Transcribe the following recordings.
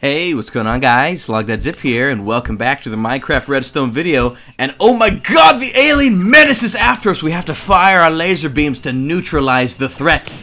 Hey, what's going on guys? Logdotzip here, and welcome back to the Minecraft Redstone video. And oh my god, the alien menace is after us! We have to fire our laser beams to neutralize the threat.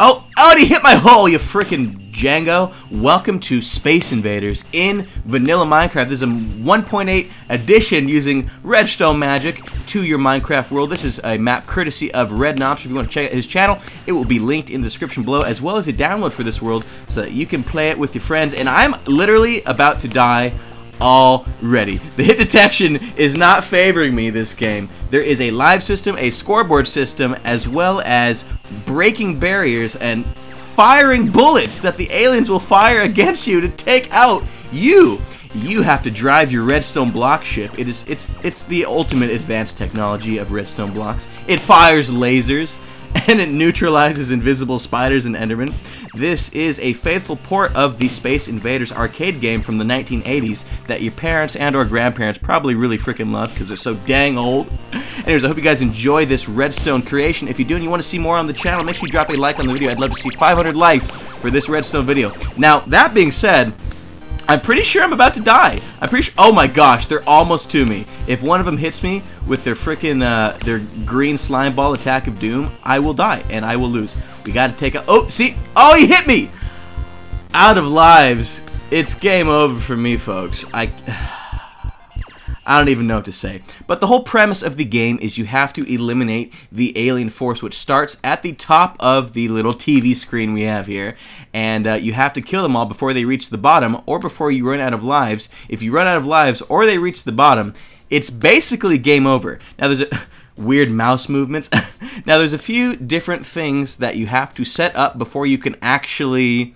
Oh, oh, he hit my hole, you freaking Django. Welcome to Space Invaders in vanilla Minecraft. This is a 1.8 edition using redstone magic to your Minecraft world. This is a map courtesy of Red Knobs. If you want to check out his channel, it will be linked in the description below, as well as a download for this world so that you can play it with your friends. And I'm literally about to die already. The hit detection is not favoring me this game. There is a live system, a scoreboard system, as well as breaking barriers and firing bullets that the aliens will fire against you to take out you. You have to drive your redstone block ship. It is it's it's the ultimate advanced technology of redstone blocks. It fires lasers and it neutralizes invisible spiders and endermen. This is a faithful port of the Space Invaders arcade game from the 1980s that your parents and or grandparents probably really freaking love because they're so dang old. Anyways, I hope you guys enjoy this redstone creation. If you do and you want to see more on the channel, make sure you drop a like on the video. I'd love to see 500 likes for this redstone video. Now, that being said, I'm pretty sure I'm about to die. I'm pretty sure. Oh my gosh, they're almost to me. If one of them hits me with their freaking uh, their green slime ball attack of doom, I will die and I will lose. We got to take a. Oh, see. Oh, he hit me. Out of lives. It's game over for me, folks. I. I don't even know what to say. But the whole premise of the game is you have to eliminate the alien force, which starts at the top of the little TV screen we have here. And uh, you have to kill them all before they reach the bottom or before you run out of lives. If you run out of lives or they reach the bottom, it's basically game over. Now, there's a weird mouse movements. now, there's a few different things that you have to set up before you can actually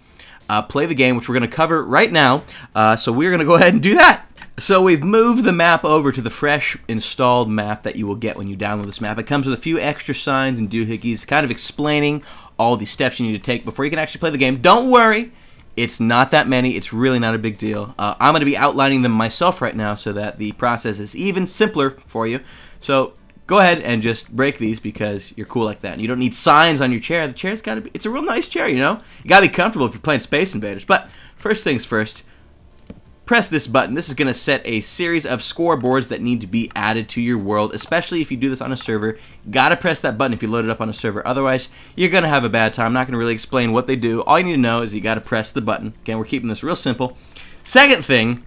uh, play the game, which we're going to cover right now. Uh, so we're going to go ahead and do that. So we've moved the map over to the fresh installed map that you will get when you download this map. It comes with a few extra signs and doohickeys kind of explaining all the steps you need to take before you can actually play the game. Don't worry, it's not that many. It's really not a big deal. Uh, I'm going to be outlining them myself right now so that the process is even simpler for you. So go ahead and just break these because you're cool like that. And you don't need signs on your chair. The chair's got to be, it's a real nice chair, you know? You got to be comfortable if you're playing Space Invaders. But first things first, press this button. This is going to set a series of scoreboards that need to be added to your world, especially if you do this on a server. Gotta press that button if you load it up on a server. Otherwise, you're going to have a bad time. I'm not going to really explain what they do. All you need to know is you got to press the button. Again, we're keeping this real simple. Second thing,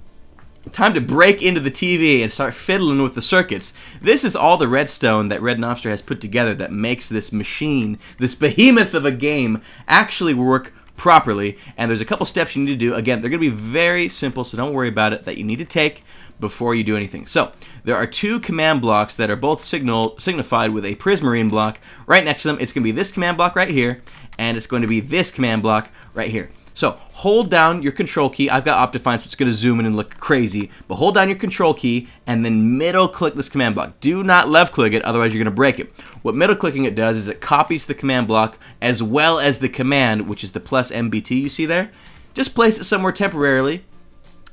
Time to break into the TV and start fiddling with the circuits. This is all the redstone that Red Nomster has put together that makes this machine, this behemoth of a game, actually work properly. And there's a couple steps you need to do. Again, they're going to be very simple, so don't worry about it, that you need to take before you do anything. So, there are two command blocks that are both signified with a prismarine block right next to them. It's going to be this command block right here, and it's going to be this command block right here. So hold down your control key. I've got Optifine, so it's going to zoom in and look crazy. But hold down your control key and then middle click this command block. Do not left click it, otherwise you're going to break it. What middle clicking it does is it copies the command block as well as the command, which is the plus NBT you see there. Just place it somewhere temporarily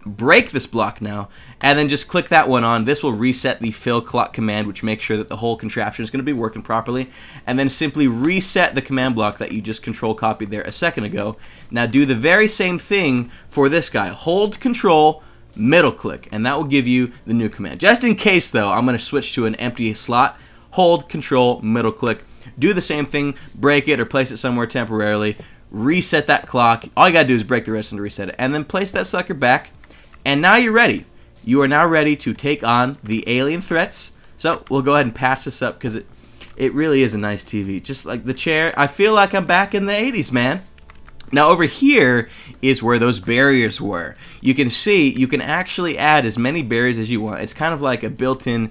break this block now, and then just click that one on. This will reset the fill clock command, which makes sure that the whole contraption is going to be working properly, and then simply reset the command block that you just control copied there a second ago. Now do the very same thing for this guy. Hold control, middle click, and that will give you the new command. Just in case though, I'm going to switch to an empty slot. Hold control, middle click. Do the same thing, break it or place it somewhere temporarily, reset that clock. All you gotta do is break the rest and reset it, and then place that sucker back and now you're ready. You are now ready to take on the alien threats. So we'll go ahead and patch this up because it, it really is a nice TV. Just like the chair, I feel like I'm back in the 80s, man. Now over here is where those barriers were. You can see you can actually add as many barriers as you want. It's kind of like a built-in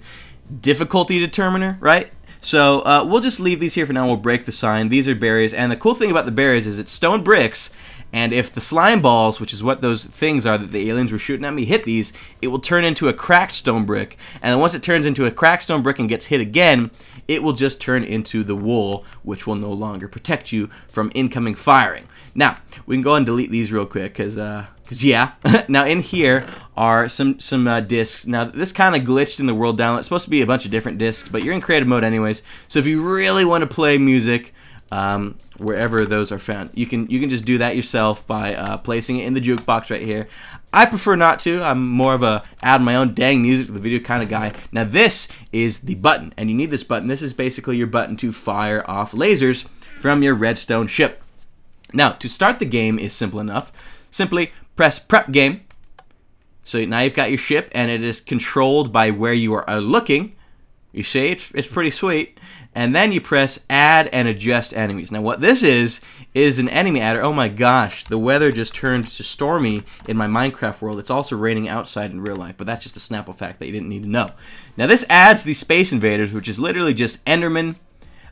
difficulty determiner, right? So uh, we'll just leave these here for now. We'll break the sign. These are barriers, and the cool thing about the barriers is it's stone bricks, and if the slime balls, which is what those things are that the aliens were shooting at me, hit these, it will turn into a cracked stone brick. And once it turns into a cracked stone brick and gets hit again, it will just turn into the wool, which will no longer protect you from incoming firing. Now, we can go and delete these real quick, because, uh, cause yeah. now, in here are some, some uh, discs. Now, this kind of glitched in the world download. It's supposed to be a bunch of different discs, but you're in creative mode anyways. So if you really want to play music, um, wherever those are found. You can you can just do that yourself by uh, placing it in the jukebox right here. I prefer not to. I'm more of a add my own dang music to the video kind of guy. Now this is the button, and you need this button. This is basically your button to fire off lasers from your redstone ship. Now to start the game is simple enough. Simply press prep game. So now you've got your ship, and it is controlled by where you are looking. You see, it's, it's pretty sweet. And then you press add and adjust enemies. Now what this is, is an enemy adder. Oh my gosh, the weather just turned to stormy in my Minecraft world. It's also raining outside in real life, but that's just a Snapple fact that you didn't need to know. Now this adds the Space Invaders, which is literally just Endermen,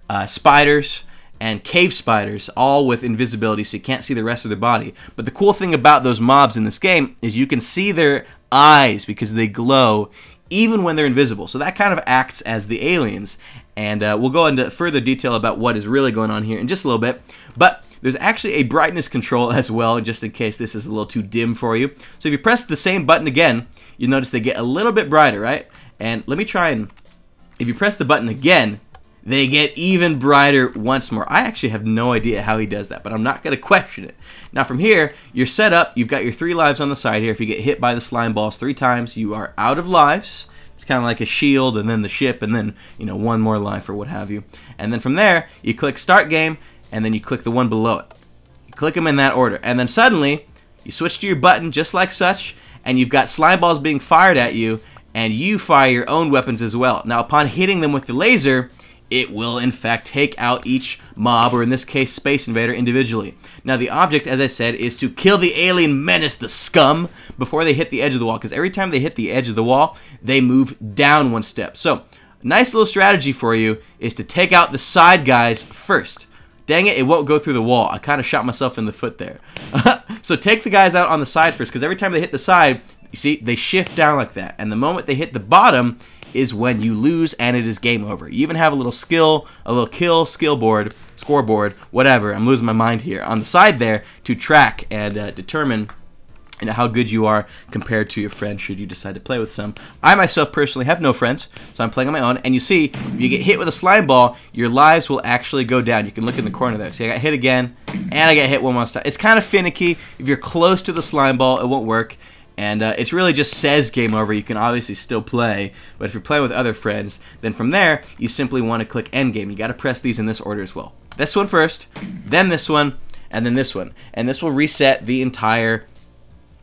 uh, spiders, and cave spiders, all with invisibility so you can't see the rest of their body. But the cool thing about those mobs in this game is you can see their eyes because they glow even when they're invisible. So that kind of acts as the aliens. And uh, we'll go into further detail about what is really going on here in just a little bit. But there's actually a brightness control as well, just in case this is a little too dim for you. So if you press the same button again, you'll notice they get a little bit brighter, right? And let me try and, if you press the button again, they get even brighter once more. I actually have no idea how he does that, but I'm not going to question it. Now from here, you're set up. You've got your three lives on the side here. If you get hit by the slime balls three times, you are out of lives. It's kind of like a shield, and then the ship, and then you know one more life or what have you. And then from there, you click Start Game, and then you click the one below it. You click them in that order, and then suddenly you switch to your button just like such, and you've got slime balls being fired at you, and you fire your own weapons as well. Now upon hitting them with the laser, it will in fact take out each mob, or in this case, Space Invader, individually. Now the object, as I said, is to kill the alien menace, the scum, before they hit the edge of the wall, because every time they hit the edge of the wall, they move down one step. So, nice little strategy for you is to take out the side guys first. Dang it, it won't go through the wall. I kind of shot myself in the foot there. so take the guys out on the side first, because every time they hit the side, you see, they shift down like that. And the moment they hit the bottom, is when you lose and it is game over. You even have a little skill, a little kill skill board, scoreboard, whatever. I'm losing my mind here on the side there to track and uh, determine you know, how good you are compared to your friends should you decide to play with some. I myself personally have no friends, so I'm playing on my own. And you see, if you get hit with a slime ball, your lives will actually go down. You can look in the corner there. See, I got hit again, and I got hit one more time. It's kind of finicky. If you're close to the slime ball, it won't work. And uh, it really just says game over. You can obviously still play, but if you're playing with other friends, then from there, you simply want to click end game. You got to press these in this order as well. This one first, then this one, and then this one. And this will reset the entire,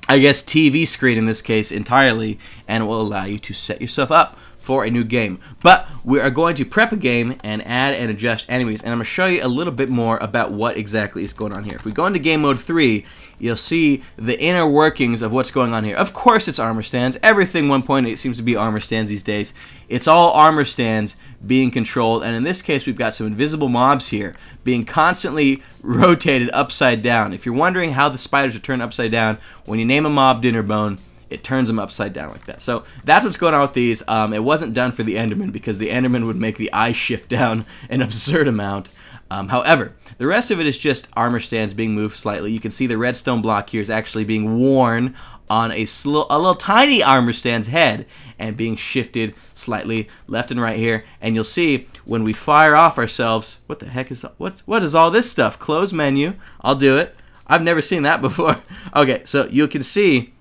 I guess, TV screen in this case entirely, and it will allow you to set yourself up for a new game. But we are going to prep a game and add and adjust enemies, and I'm going to show you a little bit more about what exactly is going on here. If we go into game mode 3, you'll see the inner workings of what's going on here. Of course it's armor stands. Everything 1.8 seems to be armor stands these days. It's all armor stands being controlled, and in this case we've got some invisible mobs here being constantly rotated upside down. If you're wondering how the spiders are turned upside down, when you name a mob Dinnerbone, it turns them upside down like that. So that's what's going on with these. Um, it wasn't done for the Enderman because the Enderman would make the eye shift down an absurd amount. Um, however, the rest of it is just armor stands being moved slightly. You can see the redstone block here is actually being worn on a, a little tiny armor stand's head and being shifted slightly left and right here. And you'll see when we fire off ourselves, what the heck is what's what is all this stuff? Close menu. I'll do it. I've never seen that before. okay, so you can see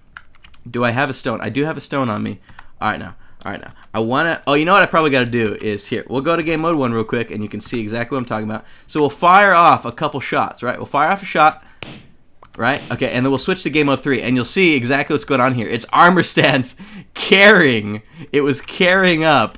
do I have a stone? I do have a stone on me. All right now. All right now. I want to. Oh, you know what I probably got to do is here. We'll go to game mode one real quick, and you can see exactly what I'm talking about. So we'll fire off a couple shots, right? We'll fire off a shot, right? Okay, and then we'll switch to game mode three, and you'll see exactly what's going on here. It's armor stands carrying. It was carrying up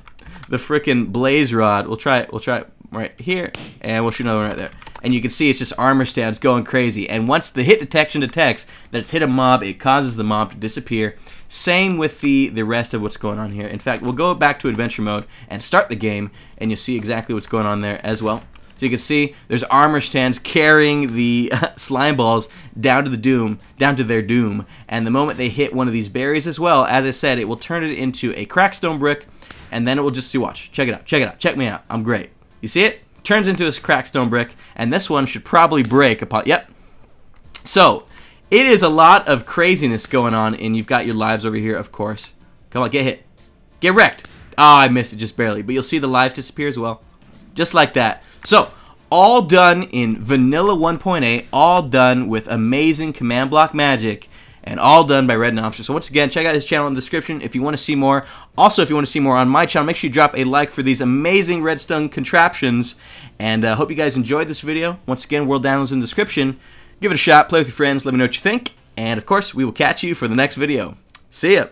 the freaking blaze rod. We'll try it. We'll try it right here, and we'll shoot another one right there and you can see it's just armor stands going crazy. And once the hit detection detects that it's hit a mob, it causes the mob to disappear. Same with the, the rest of what's going on here. In fact, we'll go back to adventure mode and start the game, and you'll see exactly what's going on there as well. So you can see there's armor stands carrying the slime balls down to the doom, down to their doom. And the moment they hit one of these berries as well, as I said, it will turn it into a cracked stone brick, and then it will just see. Watch, check it out, check it out, check me out. I'm great. You see it? Turns into a cracked stone brick, and this one should probably break upon. Yep. So, it is a lot of craziness going on, and you've got your lives over here, of course. Come on, get hit. Get wrecked. Oh, I missed it just barely, but you'll see the lives disappear as well. Just like that. So, all done in vanilla 1.8, all done with amazing command block magic, and all done by Red Nomster. So once again, check out his channel in the description if you want to see more. Also, if you want to see more on my channel, make sure you drop a like for these amazing redstone contraptions. And I uh, hope you guys enjoyed this video. Once again, world downloads in the description. Give it a shot, play with your friends, let me know what you think. And of course, we will catch you for the next video. See ya!